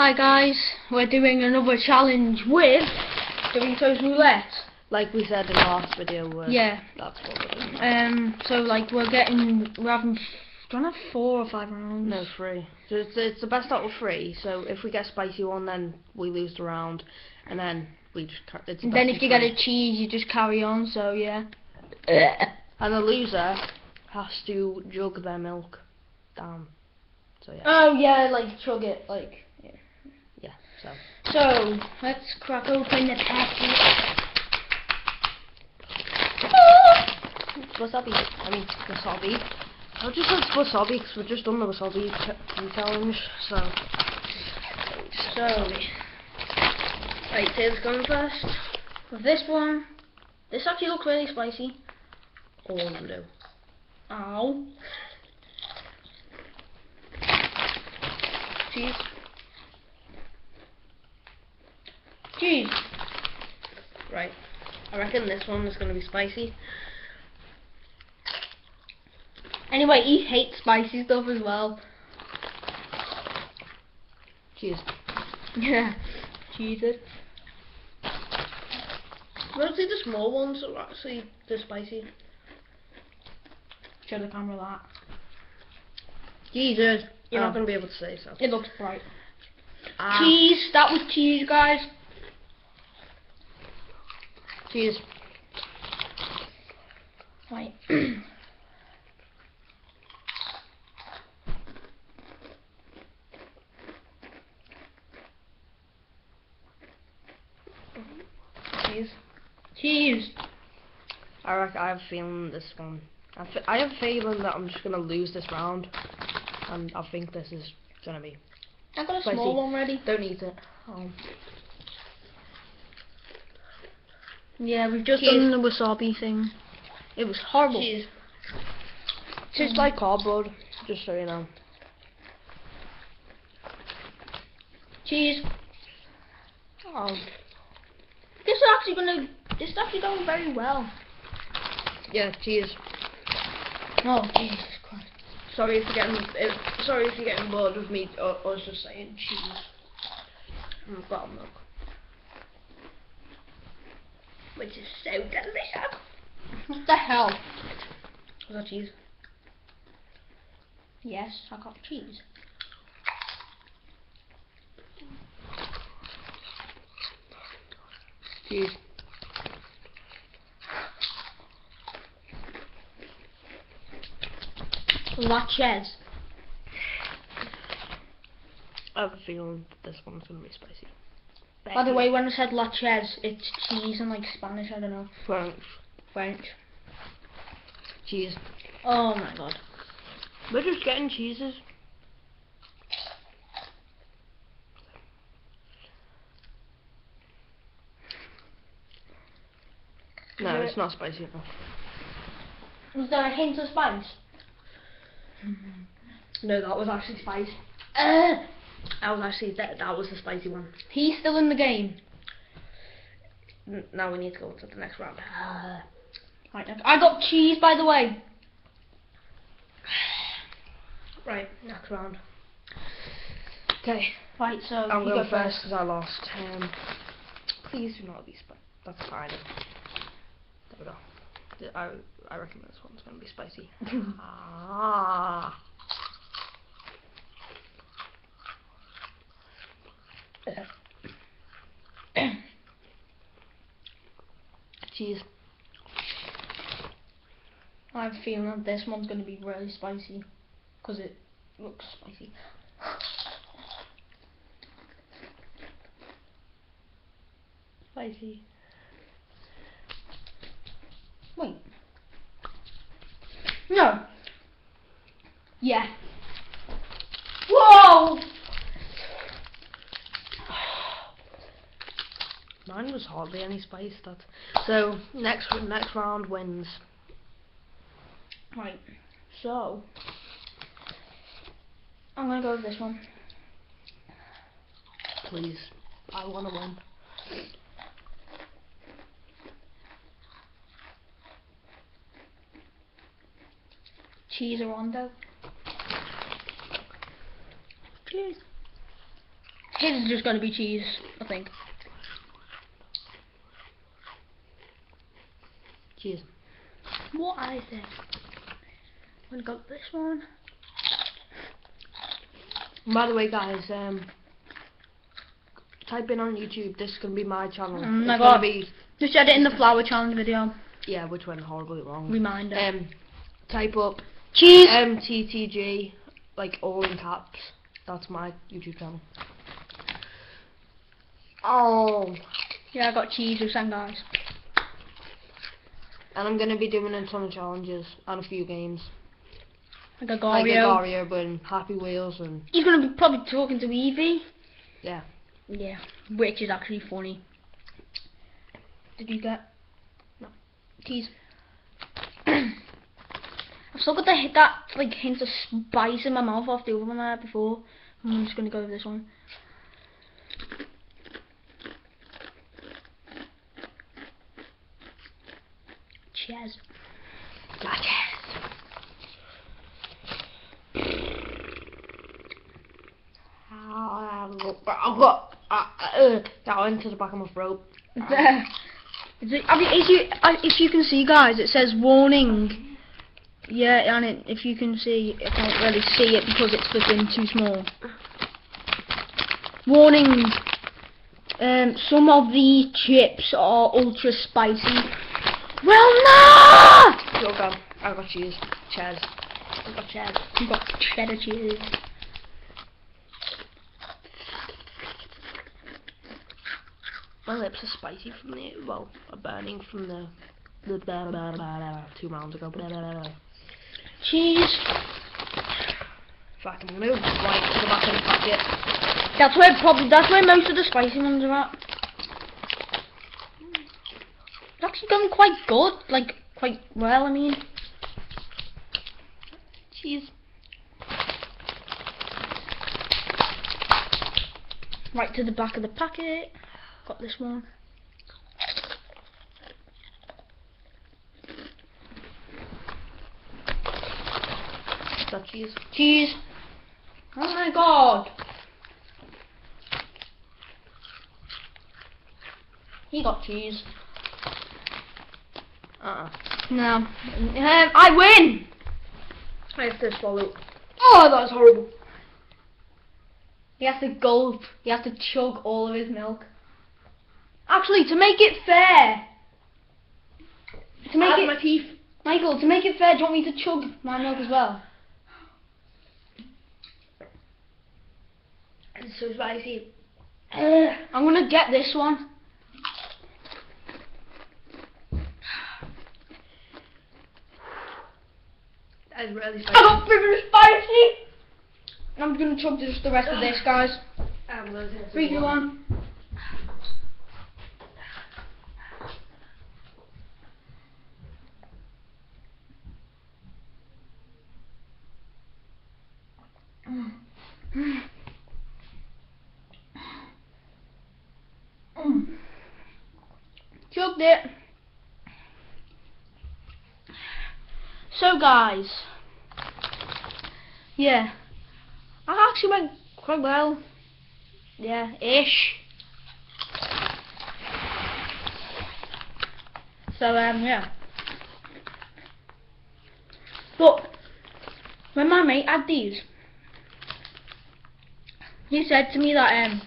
Hi guys, we're doing another challenge with Doritos Roulette. Like we said in the last video, uh, Yeah. that's what we're doing. Um, so like we're getting, we're having, f- do you want to have four or five rounds? No, three. So it's, it's the best out of three. So if we get spicy one, then we lose the round, and then we just. It's the And then if you get a cheese, you just carry on. So yeah. and the loser has to jug their milk down. So yeah, Oh yeah, like chug it, like. So So let's crack open the packet. wasabi. I mean wasabi. I'll just said wasabi because we're just done the wasabi challenge. So So, right, Taylor's going first. With this one, this actually looks really spicy. all of them do. Ow. Cheese. Cheese. Right. I reckon this one is going to be spicy. Anyway, he hates spicy stuff as well. Cheers. Yeah. Cheese. Mostly the small ones are actually the spicy. Show the camera that. Jesus. You're Oh. not going to be able to say so. It looks bright. Ah. Cheese. That was cheese, guys. Right. Cheers. cheese. I reckon I have a feeling this one. I, I have a feeling that I'm just going to lose this round. And I think this is going to be. I've got a Spicy. small one ready. Don't eat it. Oh. Yeah, we've just Cheese. done the wasabi thing. It was horrible. Cheers. Tastes like cardboard, just so you know. Cheese. Oh. This is actually gonna. This is actually going very well. Yeah, cheese. Oh Jesus Christ! Sorry if you're getting if, sorry if you're getting bored with me or us just saying cheese. Mm, bottom milk. Which is so delicious. What the hell? Was that cheese? Yes, I got cheese. Cheese. Laches. I have a feeling that this one's gonna be spicy. By the way, when I said La laches, it's cheese in like Spanish. I don't know French French. cheese. Oh my god. We're just getting cheeses. No, it's not spicy enough. Was there a hint of spice? No, that was actually spice. Uh, That was actually that. That was the spicy one. he's still in the game. N- now we need to go to the next round. Right, I got cheese by the way. Right, next round. Okay, Right, so I'm going go first because I lost. Um, please do not be spicy. That's fine. There we go. I I reckon this one's gonna be spicy. ah. Cheese. I have a feeling that this one's going to be really spicy. Because it looks spicy. Spicy. Wait. No. Yeah. Whoa! Was hardly any space That. So next next round wins. Right. So. I'm to go with this one. Please, I want to win. Cheese Rondo. Cheese. His is just gonna be cheese, I think. Cheers. What is it? I'm gonna go this one. And by the way, guys, um, type in on YouTube. This is gonna be my channel. Oh my it's God. be Just edit in the flower challenge video. yeah, which went horribly wrong. Reminder. Um, type up cheese. MTTG, like all in caps. That's my YouTube channel. Oh, yeah, I got cheese with some guys. And I'm gonna be doing a ton of challenges and a few games. Like a Like Gario. Agario, and Happy Wheels, and He's gonna be probably talking to Evie. yeah. Yeah, which is actually funny. Did you get? No. Cheese. I've still got the hit that like hint of spice in my mouth off the other one I had before. I'm just gonna go with this one. Cheers. That went to the back of my throat. There. If you if you can see, guys, it says warning. Yeah, and it, if you can see, I can't really see it because it's flipping too small. Warning. Um, some of the chips are ultra spicy. Well, no! You're gone. I got cheese. Cheers. I got cheddar. You got cheddar cheese. My lips are spicy from the well, are burning from the the blah, blah, blah, two rounds ago. Cheese. Fact, I'm gonna right to the back of the packet. That's where probably that's where most of the spicy ones are at. It's actually done quite good, like quite well. I mean, Cheese. right to the back of the packet. Got this one. That cheese? Cheese. Oh my god. He got cheese. Uh-uh. No. Um, I win. I have to swallow. Oh, that's horrible. He has to gulp. He has to chug all of his milk. Actually, to make it fair. To make it, my teeth. Michael, to make it fair, do you want me to chug my milk as well? It's so spicy. Uh, I'm gonna get this one. Is really I spicy. got bigger spicy. And I'm gonna chug just the rest of this, guys. I'm losing. Three, two, one. Chugged it. So guys, yeah, I actually went quite well. Yeah, ish. So um yeah. But when my mate had these, he said to me that um